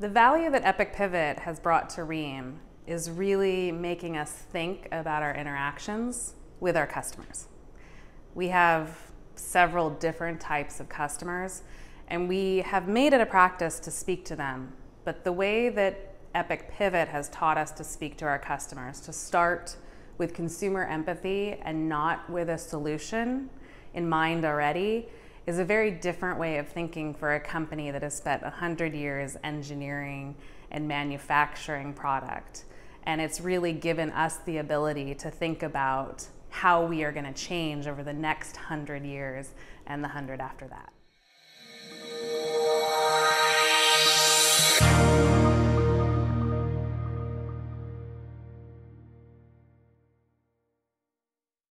The value that Epic Pivot has brought to Rheem is really making us think about our interactions with our customers. We have several different types of customers, and we have made it a practice to speak to them. But the way that Epic Pivot has taught us to speak to our customers, to start with consumer empathy and not with a solution in mind already, is a very different way of thinking for a company that has spent 100 years engineering and manufacturing product. And it's really given us the ability to think about how we are going to change over the next 100 years and the 100 after that.